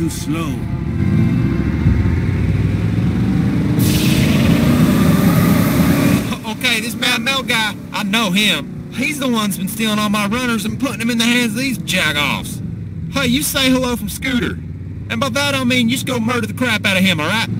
too slow. Okay, this Mad Mel guy, I know him. He's the one that's been stealing all my runners and putting them in the hands of these jagoffs. Hey, you say hello from Scooter. And by that I mean you just go murder the crap out of him, alright?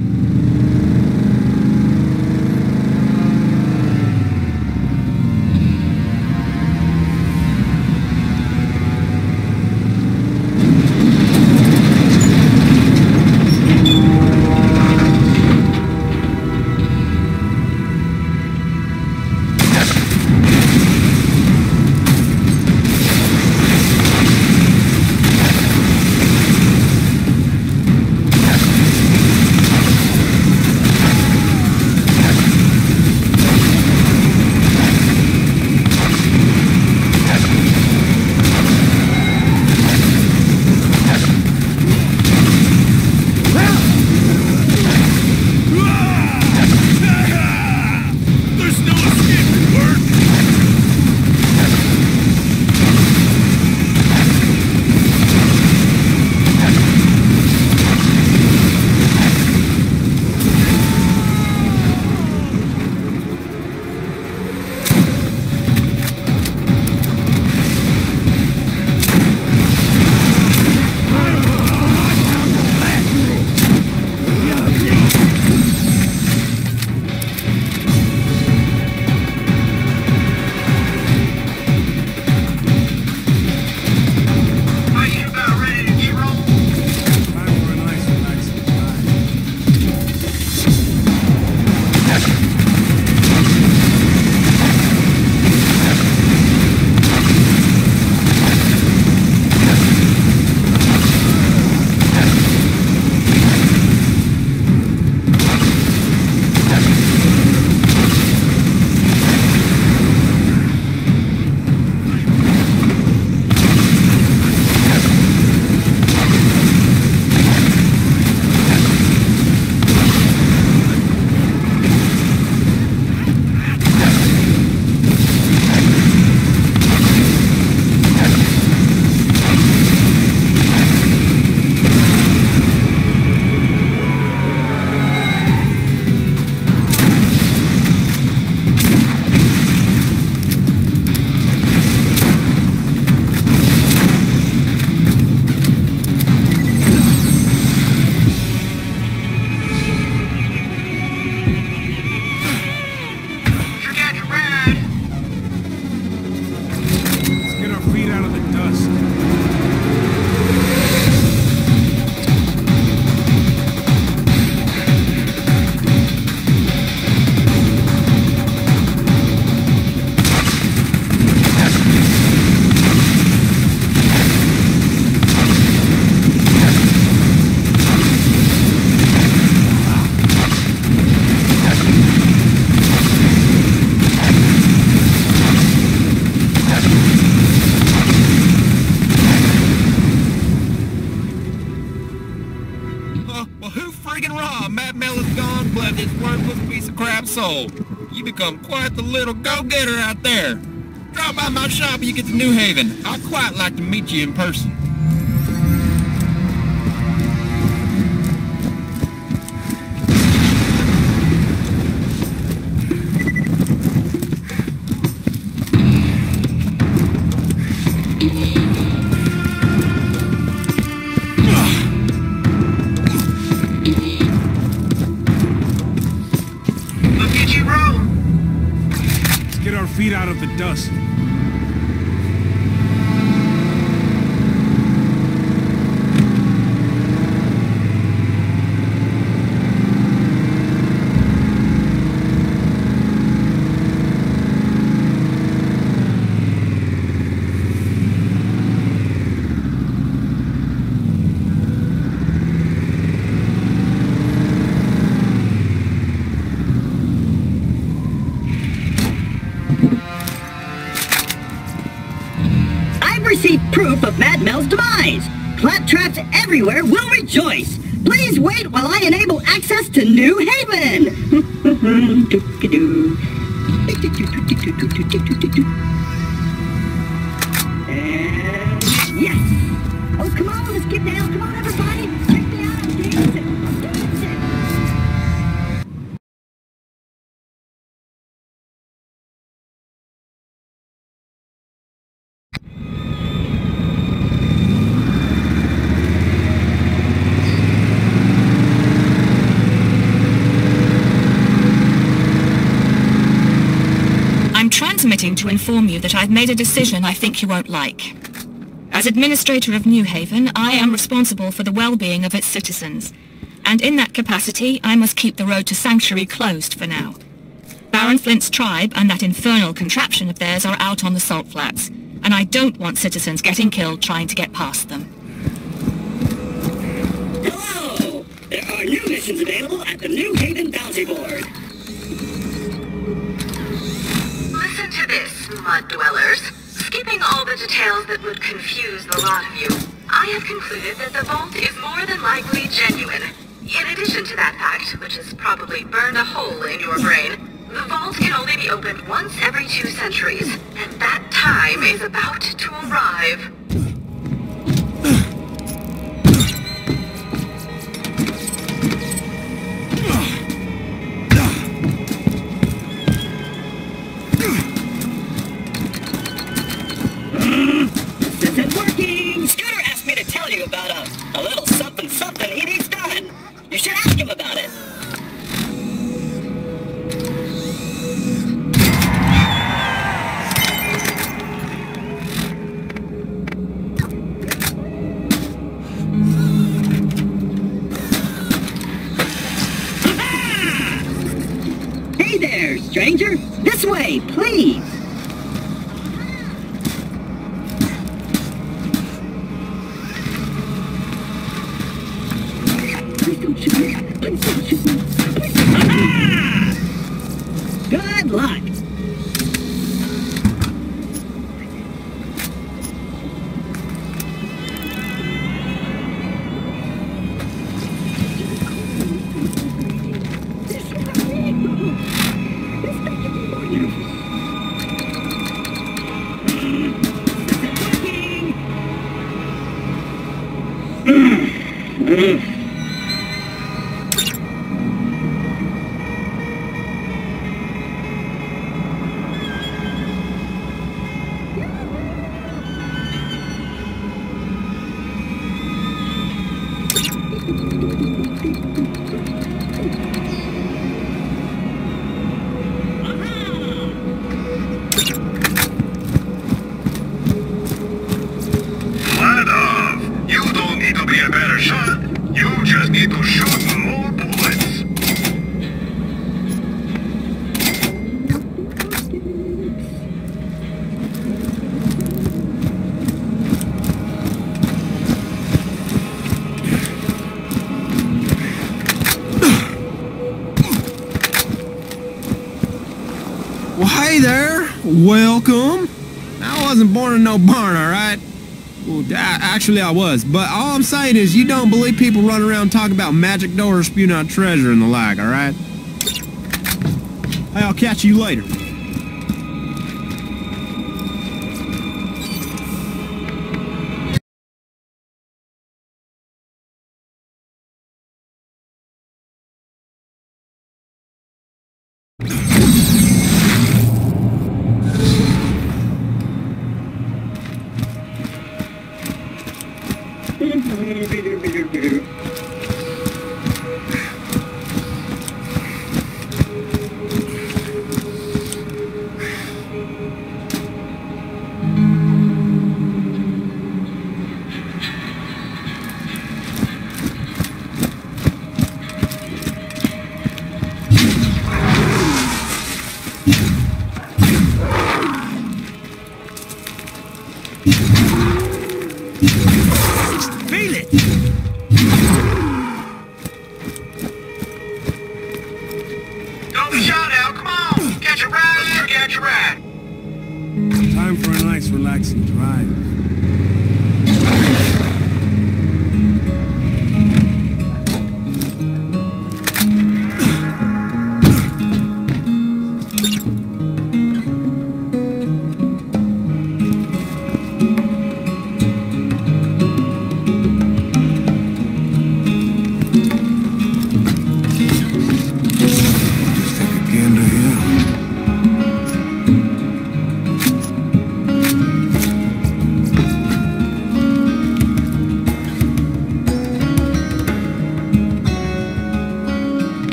Become quite the little go-getter out there. Drop by my shop when you get to New Haven. I'd quite like to meet you in person. Feet out of the dust. I've received proof of Mad Mel's demise. Claptraps everywhere will rejoice. Please wait while I enable access to New Haven. that I've made a decision I think you won't like. As Administrator of New Haven, I am responsible for the well-being of its citizens. And in that capacity, I must keep the road to Sanctuary closed for now. Baron Flint's tribe and that infernal contraption of theirs are out on the salt flats, and I don't want citizens getting killed trying to get past them. Hello! There are new missions available at the New Haven Bounty Board. This, mud dwellers. Skipping all the details that would confuse the lot of you, I have concluded that the vault is more than likely genuine. In addition to that fact, which has probably burned a hole in your brain, the vault can only be opened once every two centuries, and that time is about to arrive. Actually, I was. But all I'm saying is you don't believe people run around talking about magic doors, spewing out treasure and the like, all right? Hey, I'll catch you later.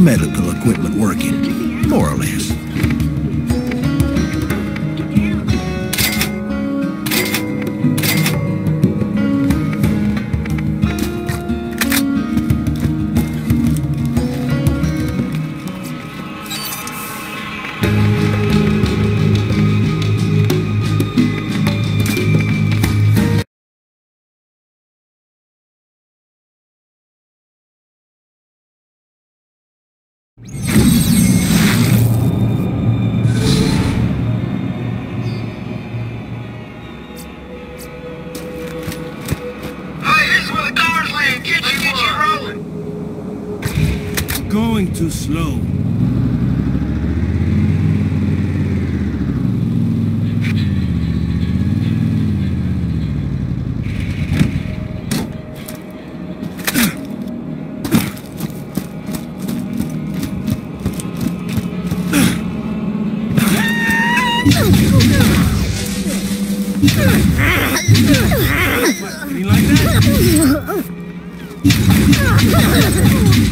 Medical equipment working, Ugh!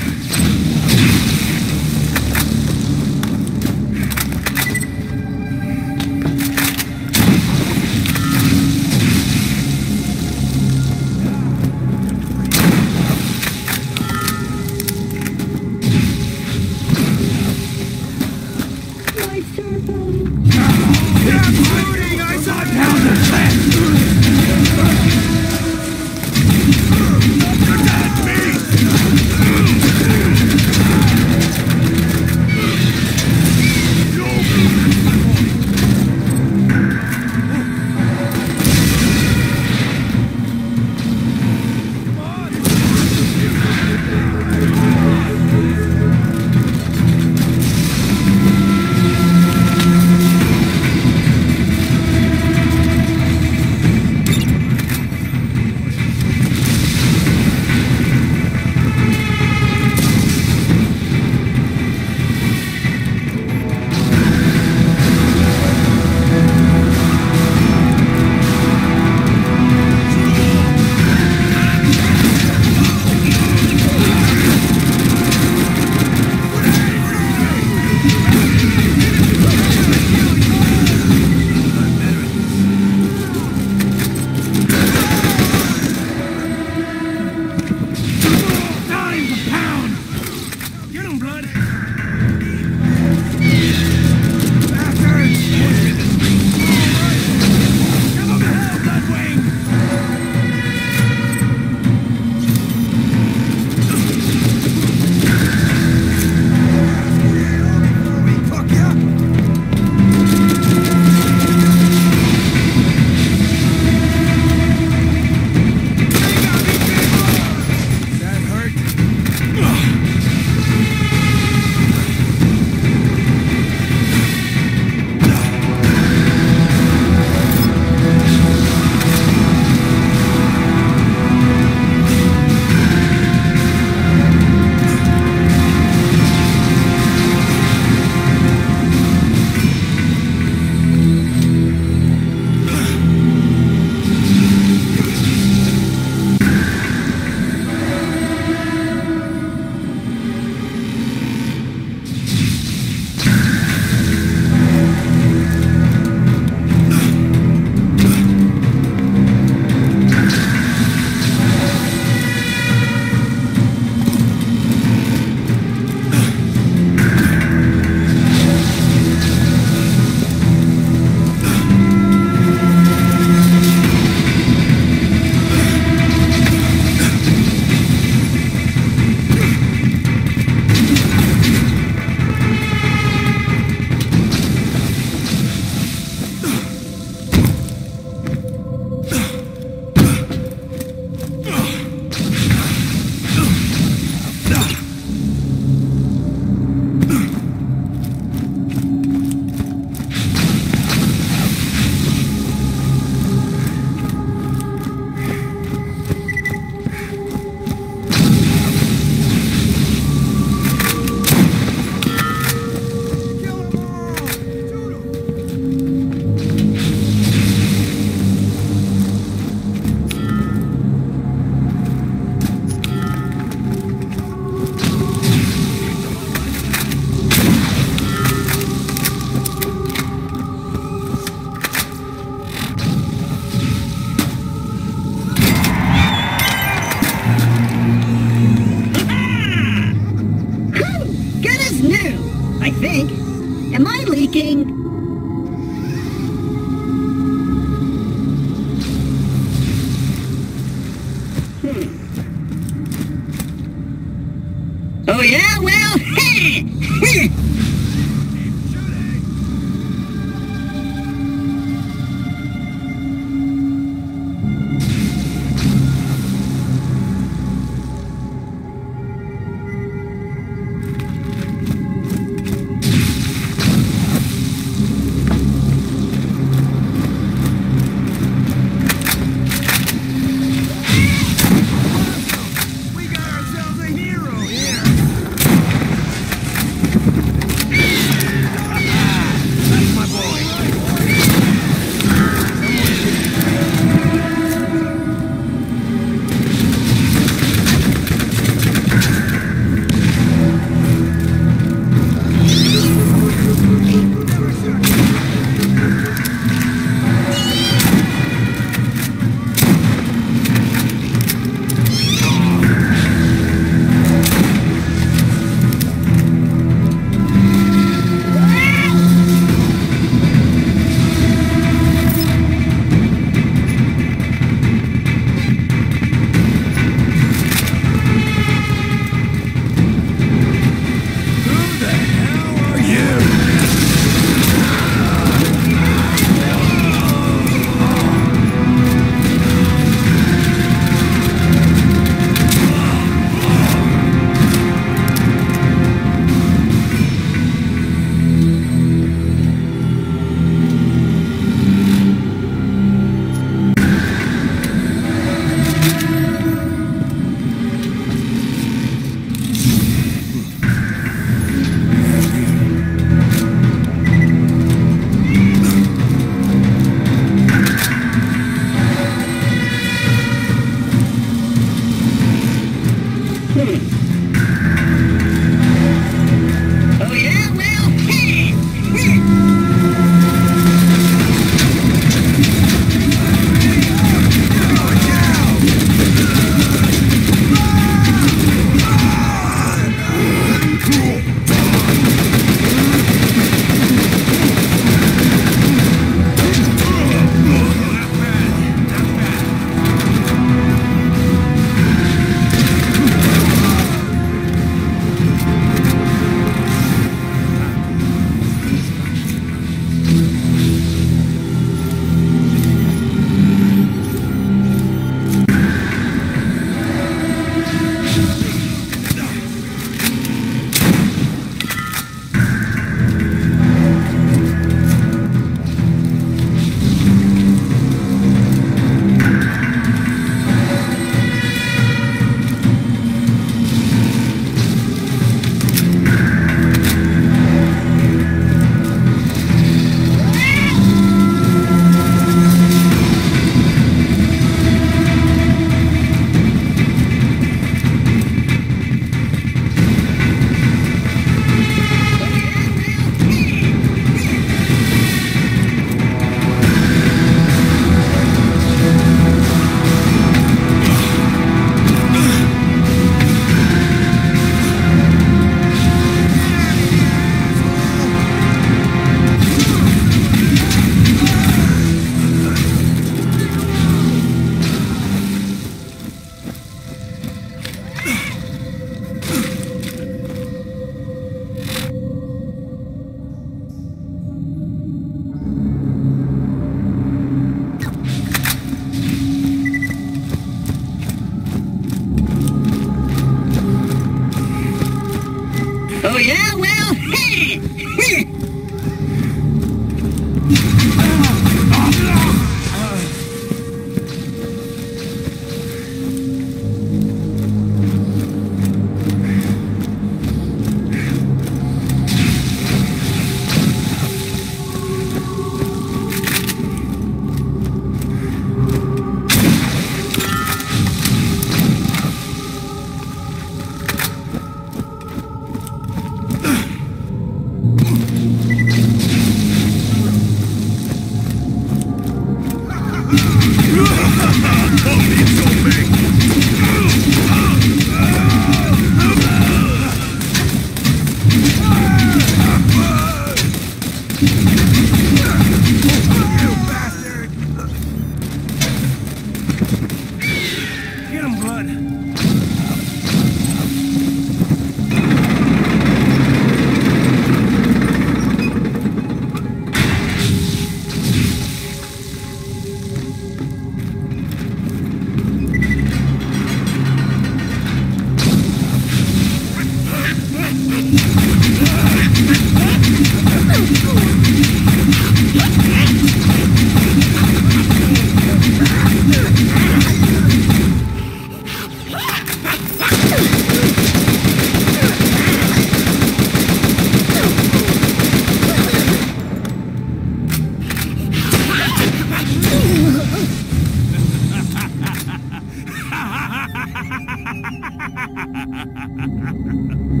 ha ha ha ha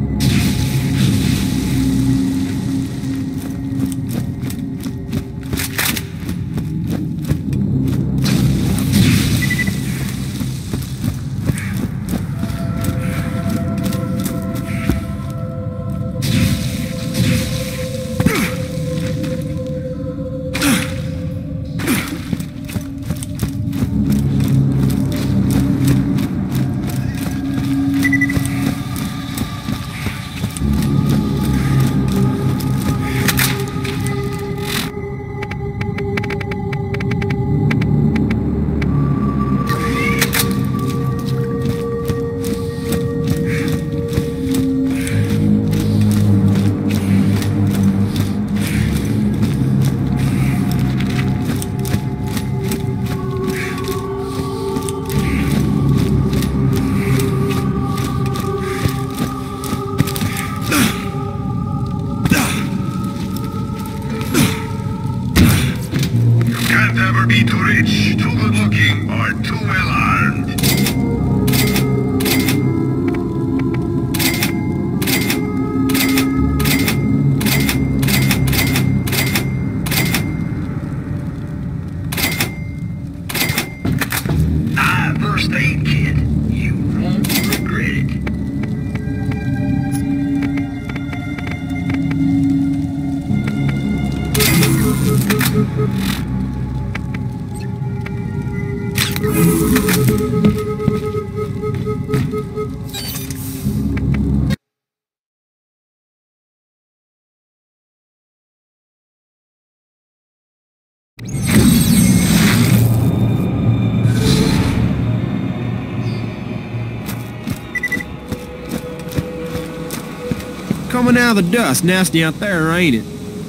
Coming out of the dust, nasty out there, ain't it?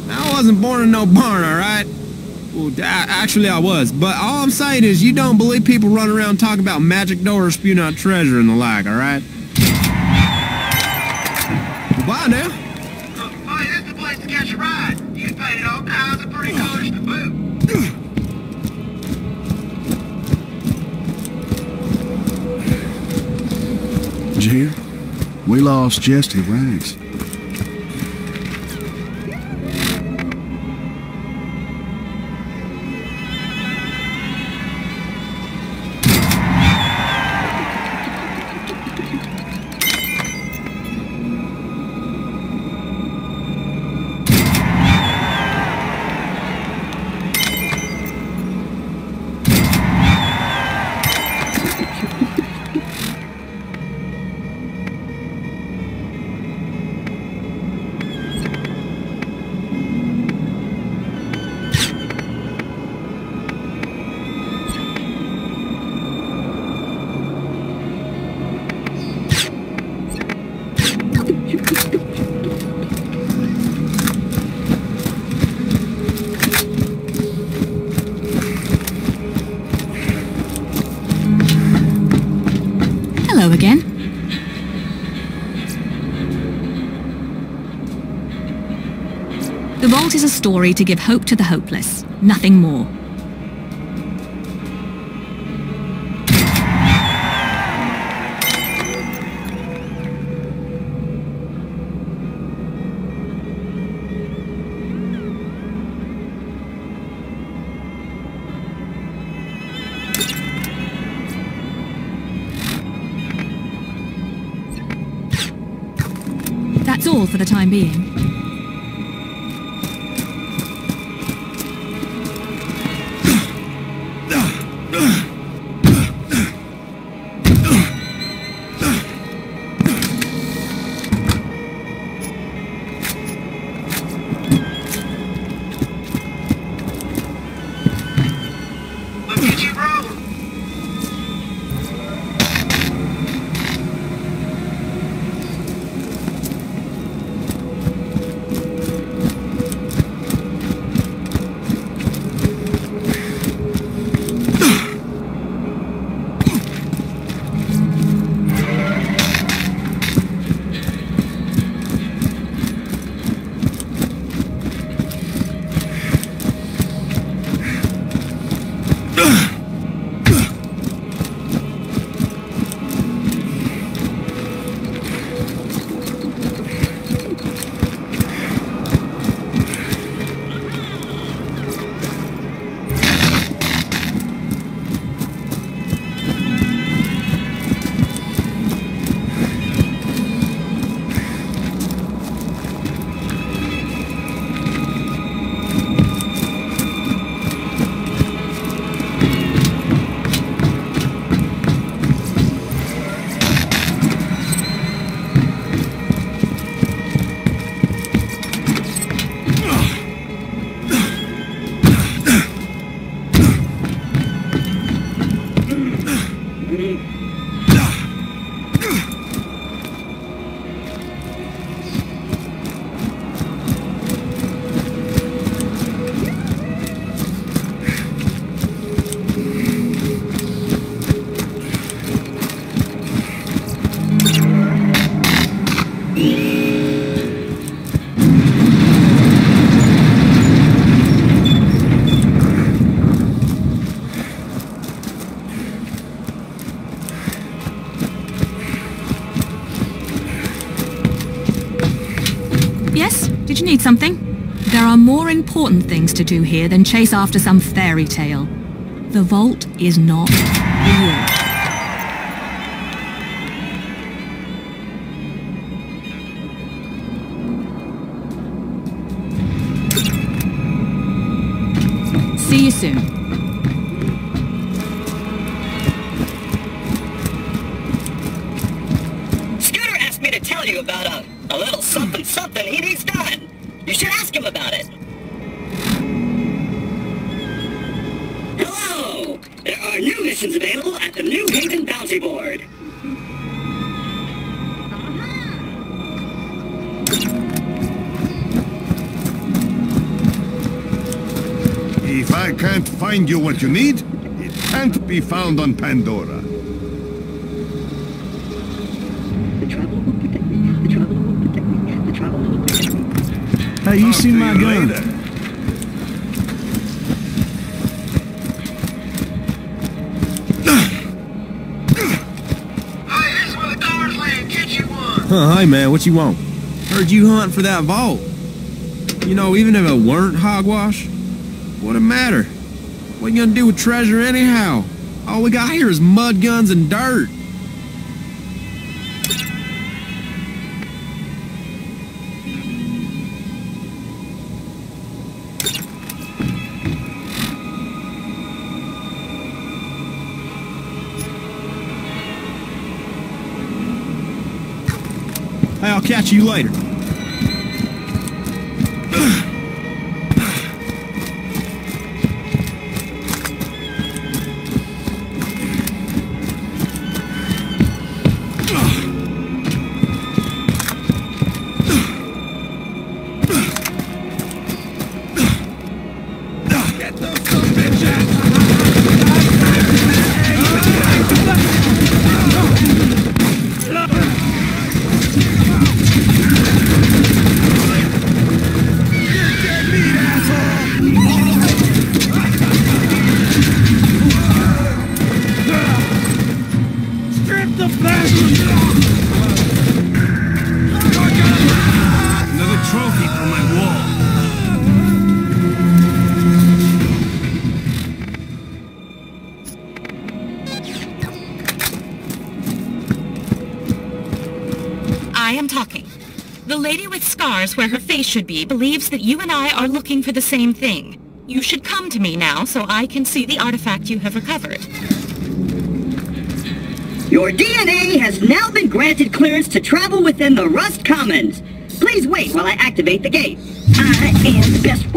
I wasn't born in no barn, alright? Well, actually I was, but all I'm saying is you don't believe people run around talking about magic doors, spewing out treasure and the like, alright? Goodbye bye now. Hey, this is the place to catch a ride. You painted all kinds of pretty colors to boot. Hear? We lost Jesty Ranks. Vault is a story to give hope to the hopeless, nothing more. That's all for the time being. Something? There are more important things to do here than chase after some fairy tale. The vault is not real. What you need, it can't be found on Pandora. The trouble will protect me. The trouble will protect me. The trouble will protect me. Hey, you Talk see my you gun? later. Hey, this is where the cars land. Get you one. Huh, hey man, what you want? Heard you hunting for that vault. You know, even if it weren't hogwash, what it matter? What you gonna do with treasure anyhow? All we got here is mud guns and dirt. Hey, I'll catch you later. Where her face should be believes that you and I are looking for the same thing. You should come to me now so I can see the artifact you have recovered. Your DNA has now been granted clearance to travel within the Rust Commons. Please wait while I activate the gate. I am the best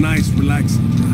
nice, relaxing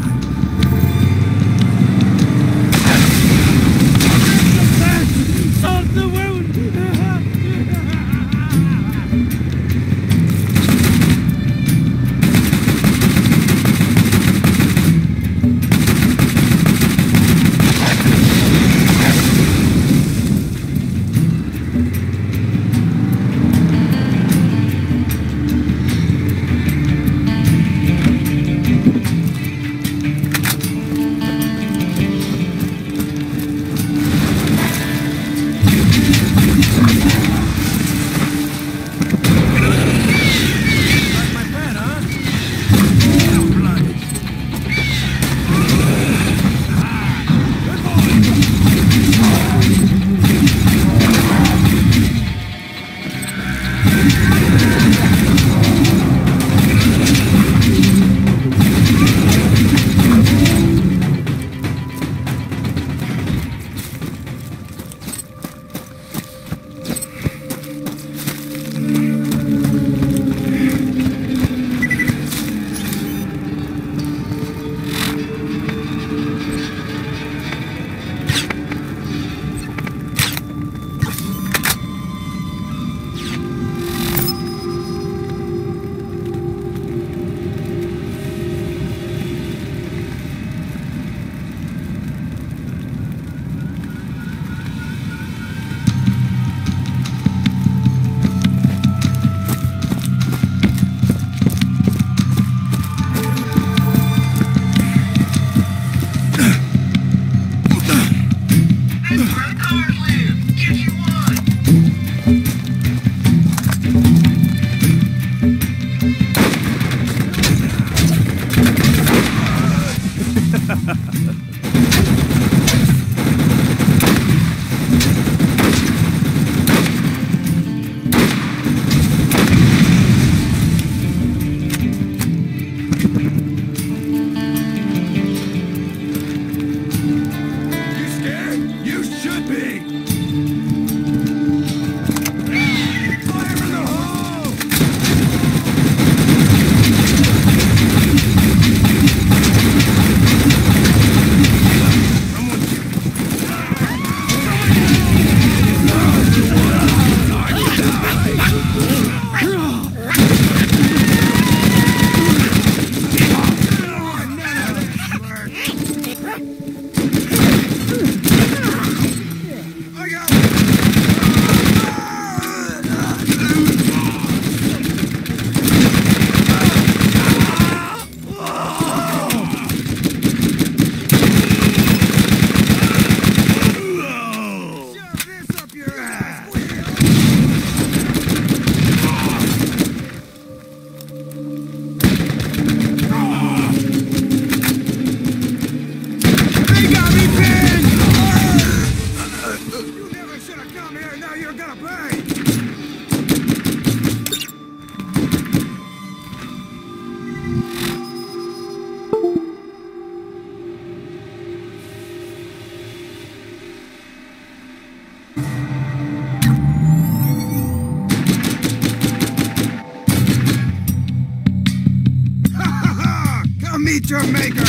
creature maker!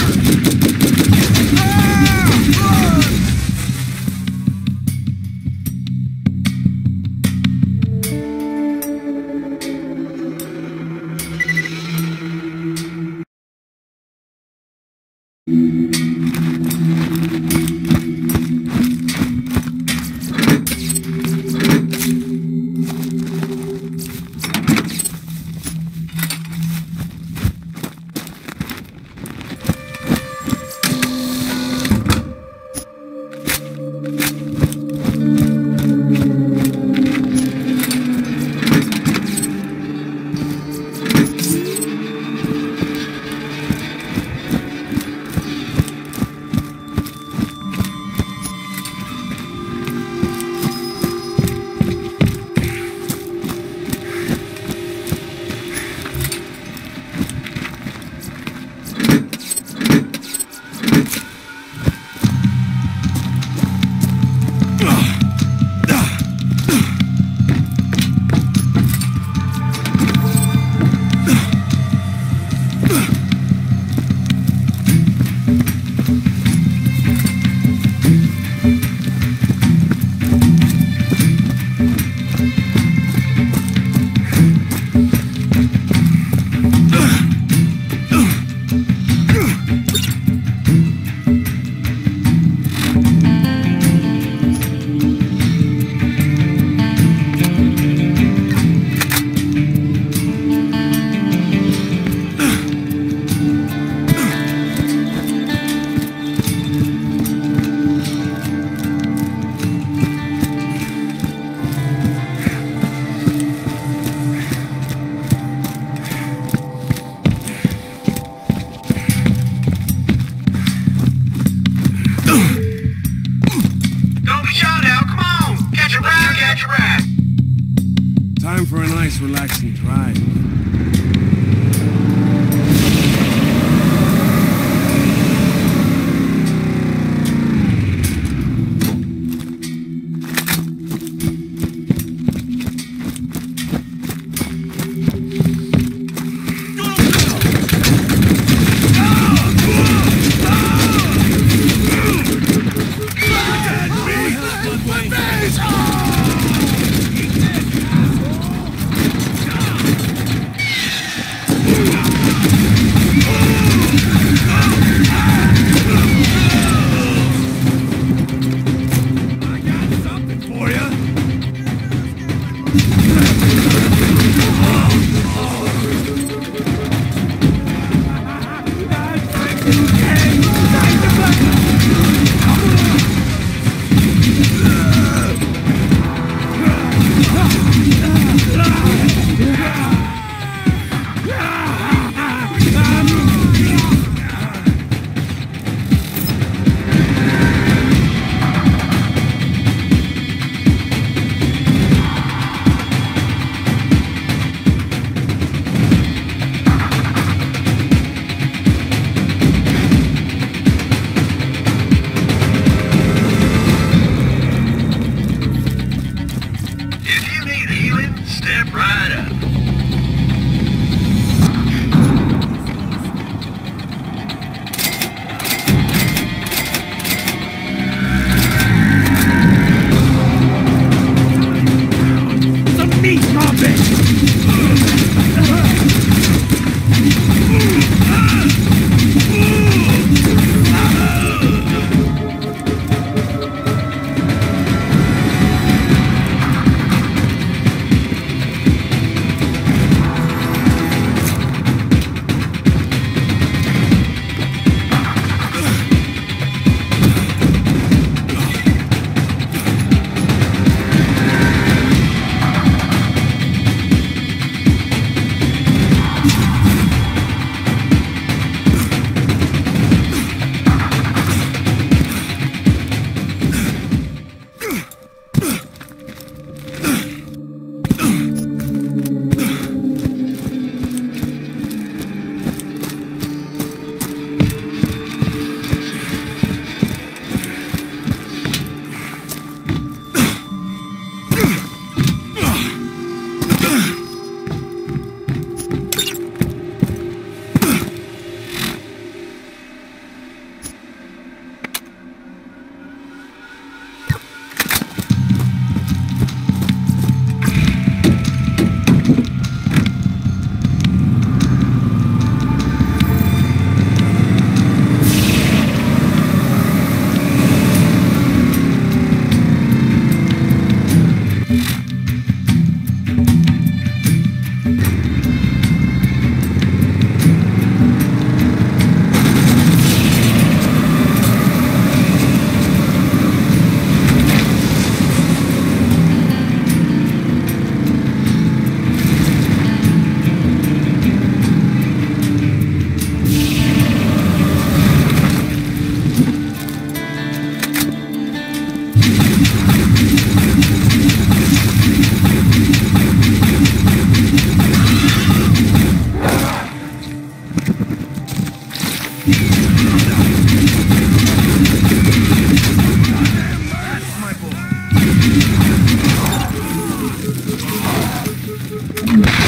Time for a nice relaxing drive. Patricia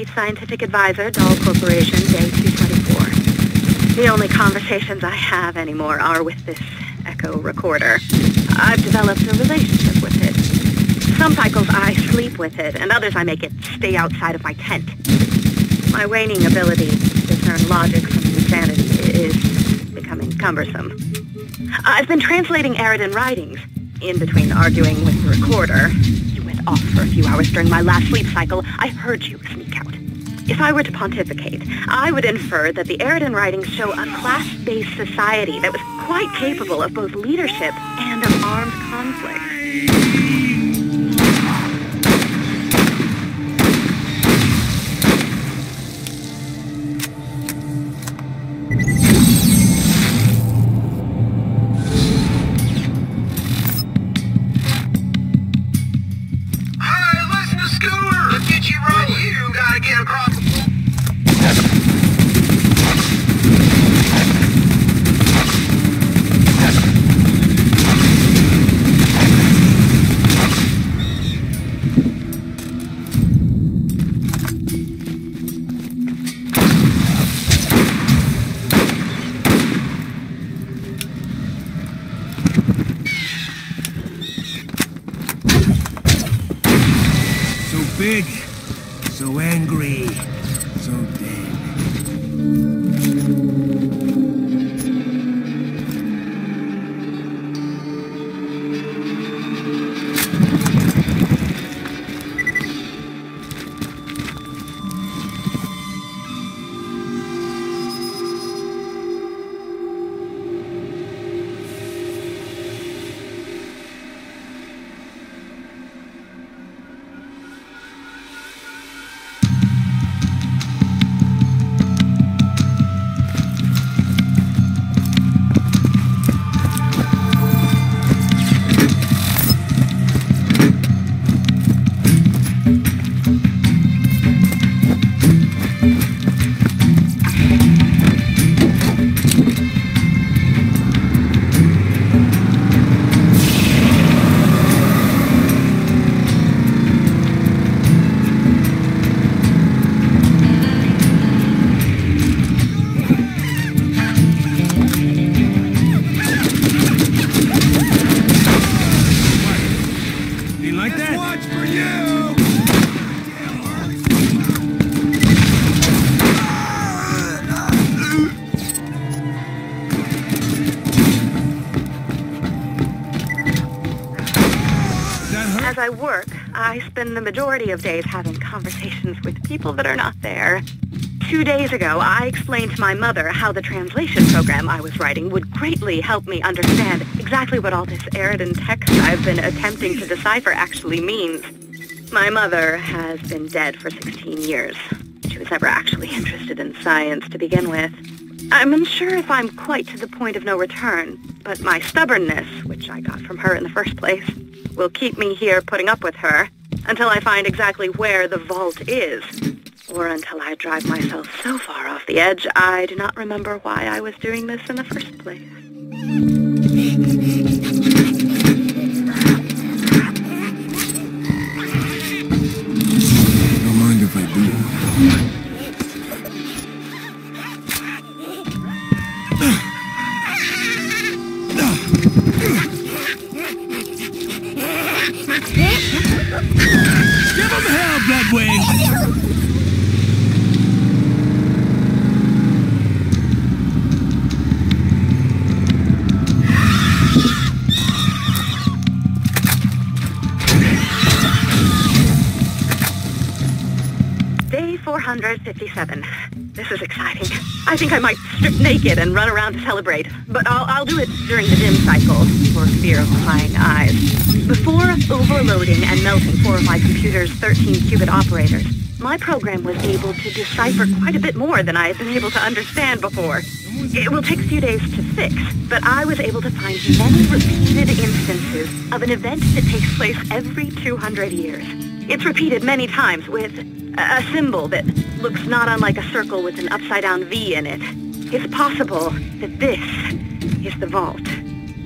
Chief Scientific Advisor, Dahl Corporation, Day 224. The only conversations I have anymore are with this echo recorder. I've developed a relationship with it. Some cycles I sleep with it, and others I make it stay outside of my tent. My waning ability to discern logic from insanity is becoming cumbersome. I've been translating Eridian writings in between arguing with the recorder. You went off for a few hours during my last sleep cycle. I heard you. If I were to pontificate, I would infer that the Eridian writings show a class-based society that was quite capable of both leadership and of armed conflict. Spend the majority of days having conversations with people that are not there. Two days ago, I explained to my mother how the translation program I was writing would greatly help me understand exactly what all this Eridian text I've been attempting to decipher actually means. My mother has been dead for 16 years. She was never actually interested in science to begin with. I'm unsure if I'm quite to the point of no return, but my stubbornness, which I got from her in the first place, will keep me here putting up with her until I find exactly where the vault is. Or until I drive myself so far off the edge, I do not remember why I was doing this in the first place. 457. This is exciting. I think I might strip naked and run around to celebrate, but I'll, I'll do it during the dim cycle, for fear of prying eyes. Before overloading and melting four of my computer's 13-qubit operators, my program was able to decipher quite a bit more than I had been able to understand before. It will take a few days to fix, but I was able to find many repeated instances of an event that takes place every 200 years. It's repeated many times with a, symbol that looks not unlike a circle with an upside-down V in it. It's possible that this is the vault.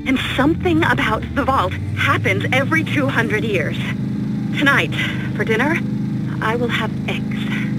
And something about the vault happens every 200 years. Tonight, for dinner, I will have eggs.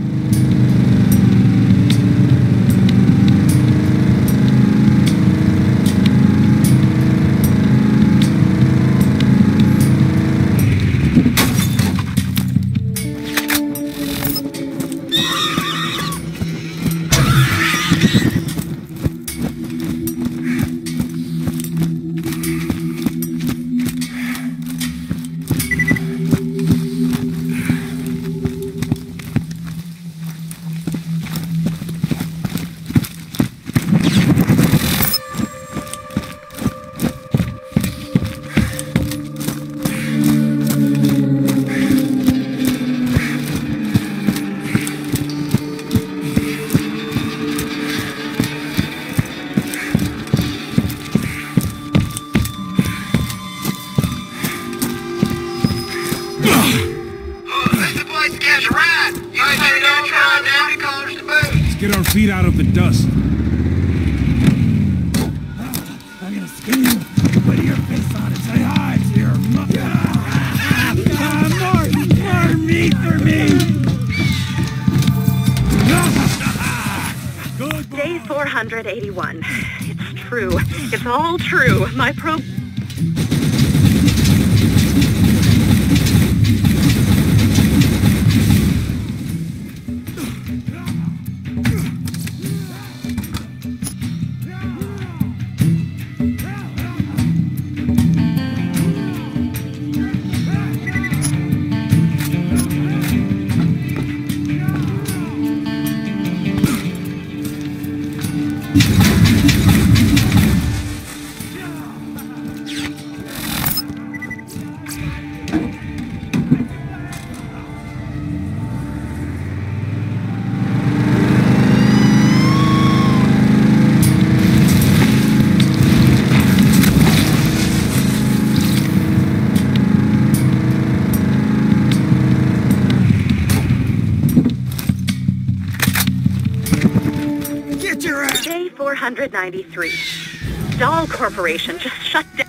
493. Dahl Corporation just shut down.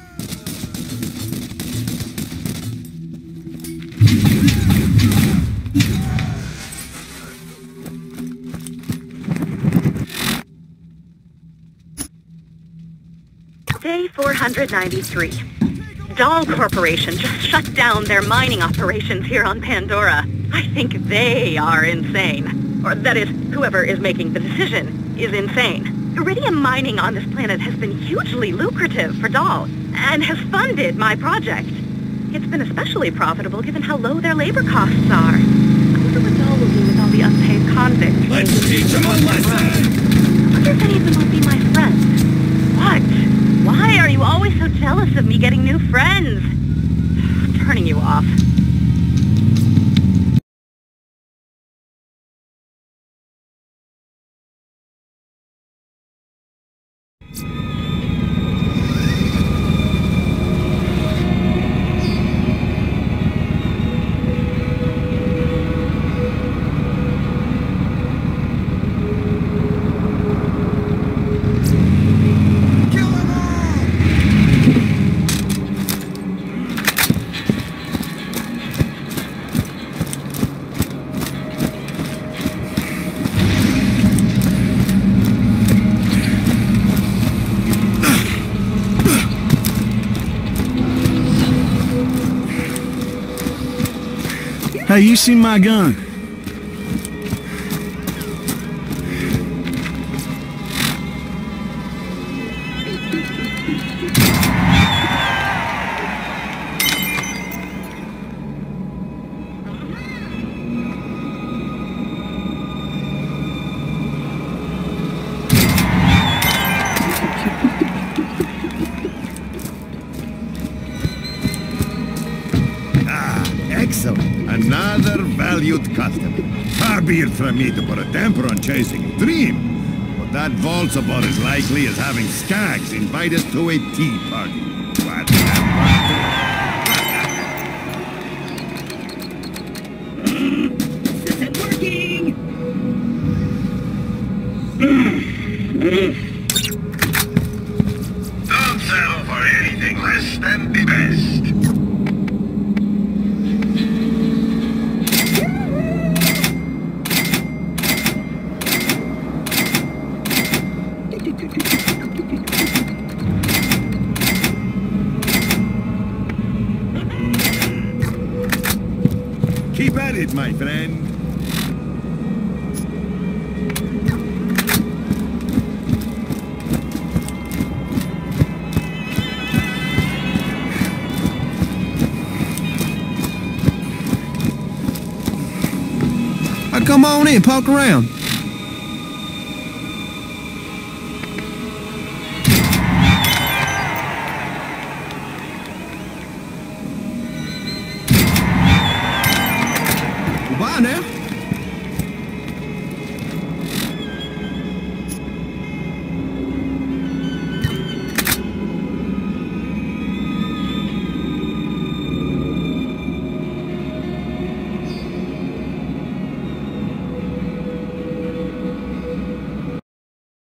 Day 493. Dahl Corporation just shut down their mining operations here on Pandora. I think they are insane. Or that is, whoever is making the decision is insane. Iridium mining on this planet has been hugely lucrative for Dahl and has funded my project. It's been especially profitable given how low their labor costs are. I wonder what Dahl will do with all the unpaid convicts. Let's teach them a lesson! I wonder if any of them will be my friends. What? Why are you always so jealous of me getting new friends? I'm turning you off. Hey, you seen my gun? Far be it from me to put a damper on chasing dream. But that vault's about as likely as having skags invite us to a tea party. On poke around.